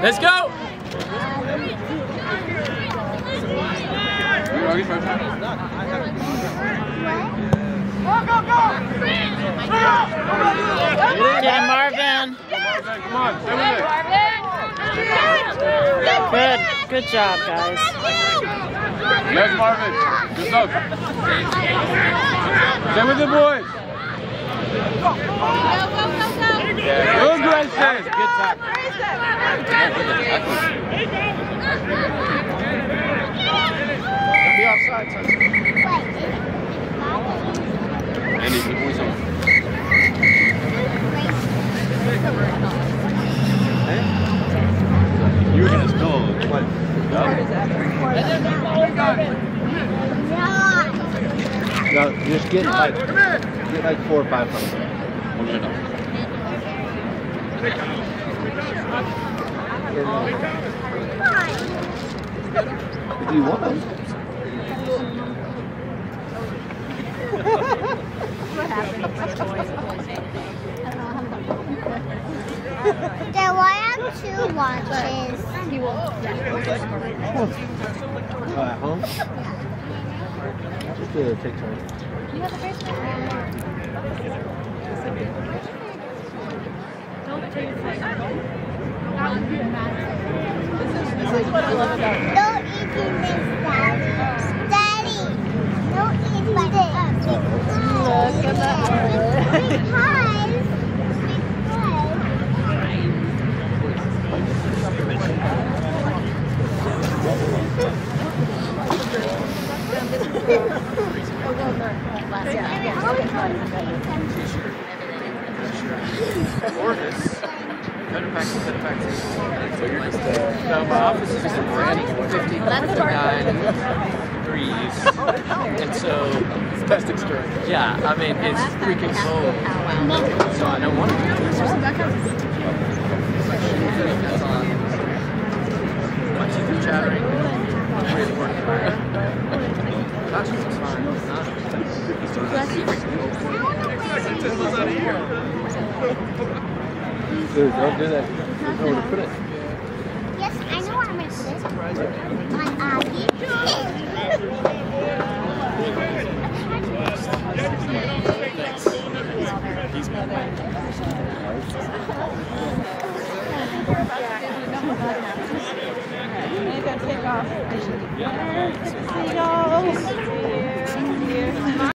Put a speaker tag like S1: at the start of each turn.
S1: Let's go! Go, go, go!
S2: Get him, Marvin.
S3: Come on, stay with it.
S2: Good. Good job, guys.
S3: Yes, Marvin. Good luck. Stay with it, boys. Good, Grayson. Good time.
S1: Be offside, Tyson.
S3: Andy,
S4: No, just get like get like four or five from them. If you want them.
S5: There two watches.
S4: Uh, at home. Just uh, take turns.
S5: No eating this, Daddy. Daddy, no eating this. Look at that. Because, because
S1: Packs. So you're my office is in Brand 59 degrees. And so, best experience. Yeah, I mean, it's freaking cold. So I don't want to do this.
S4: Dude, don't do that. There's nowhere to put it.
S5: Yes, I know what I'm going to do. My Aggie.
S2: Seagulls.